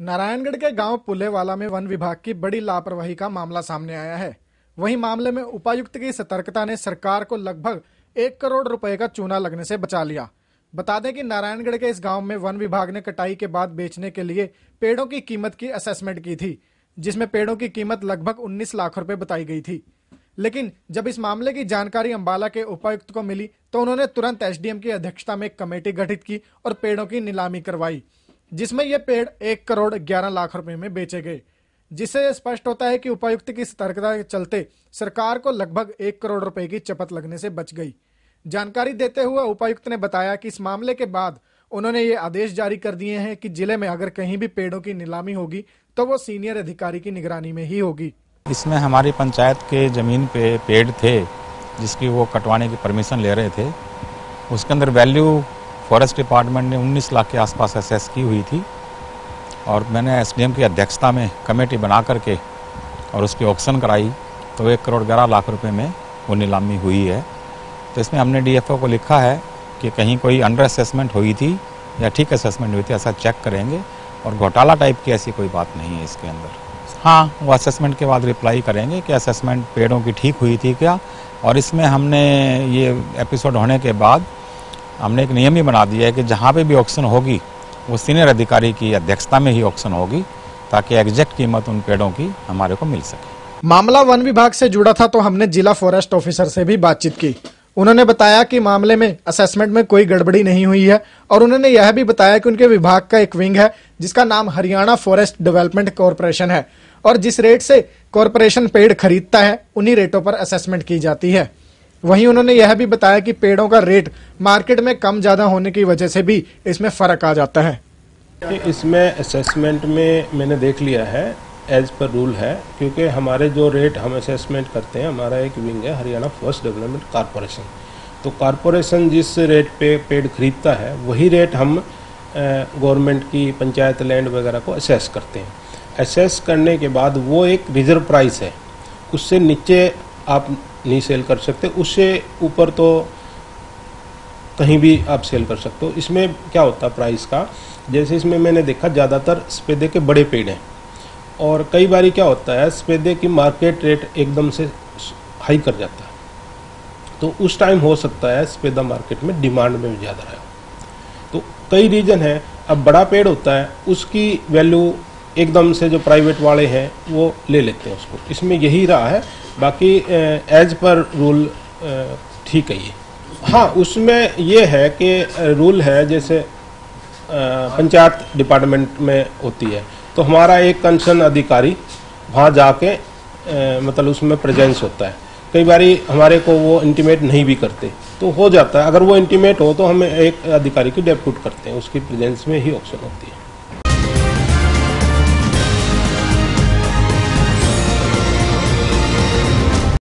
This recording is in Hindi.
नारायणगढ़ के गाँव पुलेवाला में वन विभाग की बड़ी लापरवाही का मामला सामने आया है। वहीं मामले में उपायुक्त की सतर्कता ने सरकार को लगभग एक करोड़ रुपए का चूना लगने से बचा लिया। बता दें कि नारायणगढ़ के इस गाँव में वन विभाग ने कटाई के बाद बेचने के लिए पेड़ों की कीमत की असेसमेंट की थी, जिसमें पेड़ों की कीमत लगभग 19 लाख रुपए बताई गई थी। लेकिन जब इस मामले की जानकारी अंबाला के उपायुक्त को मिली तो उन्होंने तुरंत एसडीएम की अध्यक्षता में एक कमेटी गठित की और पेड़ों की नीलामी करवाई। जिसमें ये पेड़ एक करोड़ ग्यारह लाख रुपए में बेचे गए। जिससे स्पष्ट होता है कि उपायुक्त की सतर्कता के चलते सरकार को लगभग एक करोड़ रुपए की चपत लगने से बच गई। जानकारी देते हुए उपायुक्त ने बताया कि इस मामले के बाद उन्होंने ये आदेश जारी कर दिए हैं कि ज़िले में अगर कहीं भी पेड़ों की नीलामी होगी तो वो सीनियर अधिकारी की निगरानी में ही होगी। इसमें हमारी पंचायत के ज़मीन पे पेड़ थे, जिसकी वो कटवाने की परमिशन ले रहे थे। उसके अंदर वैल्यू फॉरेस्ट डिपार्टमेंट ने 19 लाख के आसपास असेस की हुई थी और मैंने एसडीएम की अध्यक्षता में कमेटी बना करके और उसकी ऑप्शन कराई तो एक करोड़ ग्यारह लाख रुपए में वो नीलामी हुई है। तो इसमें हमने डीएफओ को लिखा है कि कहीं कोई अंडर असेसमेंट हुई थी या ठीक असेसमेंट हुई थी ऐसा चेक करेंगे और घोटाला टाइप की ऐसी कोई बात नहीं है इसके अंदर। हाँ। वो असेसमेंट के बाद रिप्लाई करेंगे कि असेसमेंट पेड़ों की ठीक हुई थी क्या? और इसमें हमने ये एपिसोड होने के बाद हमने एक नियम ही बना दिया है कि जहाँ पे भी ऑक्शन होगी, वो सीनियर अधिकारी की अध्यक्षता में ही ऑक्शन होगी, ताकि एग्जैक्ट कीमत उन पेड़ों की हमारे को मिल सके। मामला वन विभाग से जुड़ा था तो हमने जिला फॉरेस्ट ऑफिसर से भी बातचीत की। उन्होंने बताया कि मामले में असेसमेंट में कोई गड़बड़ी नहीं हुई है, और उन्होंने यह भी बताया कि उनके विभाग का एक विंग है, जिसका नाम हरियाणा फॉरेस्ट डेवलपमेंट कॉरपोरेशन है, और जिस रेट से कॉरपोरेशन पेड़ खरीदता है, उन्हीं रेटों पर असेसमेंट की जाती है। वहीं उन्होंने यह भी बताया कि पेड़ों का रेट मार्केट में कम ज़्यादा होने की वजह से भी इसमें फ़र्क आ जाता है। इसमें असेसमेंट में मैंने देख लिया है एज पर रूल है, क्योंकि हमारे जो रेट हम असेसमेंट करते हैं, हमारा एक विंग है, हरियाणा फ़र्स्ट डेवलपमेंट कॉरपोरेशन तो कॉरपोरेशन जिस रेट पे पेड़ खरीदता है, वही रेट हम गवर्नमेंट की पंचायत लैंड वगैरह को असेस करते हैं। असेस करने के बाद वो एक रिज़र्व प्राइस है। उससे नीचे आप नहीं सेल कर सकते। उससे ऊपर तो कहीं भी आप सेल कर सकते हो। इसमें क्या होता है प्राइस का? जैसे इसमें मैंने देखा, ज़्यादातर सफ़ेदे के बड़े पेड़ हैं। और कई बार क्या होता है सफ़ेदे की मार्केट रेट एकदम से हाई कर जाता है। तो उस टाइम हो सकता है सफ़ेदा मार्केट में डिमांड में भी ज़्यादा रहे। तो कई रीजन है। अब बड़ा पेड़ होता है, उसकी वैल्यू एकदम से जो प्राइवेट वाले हैं, वो ले लेते हैं उसको। इसमें यही रहा है। बाकी एज पर रूल ठीक है ये। हाँ उसमें ये है कि रूल है, जैसे पंचायत डिपार्टमेंट में होती है। तो हमारा एक कंसर्न अधिकारी, वहाँ जाके मतलब उसमें प्रेजेंस होता है। कई बार हमारे को वो इंटीमेट नहीं भी करते। तो हो जाता है। अगर वो इंटीमेट हो तो हम एक अधिकारी की डेप्यूट करते हैं। उसकी प्रेजेंस में ही ऑप्शन होती है।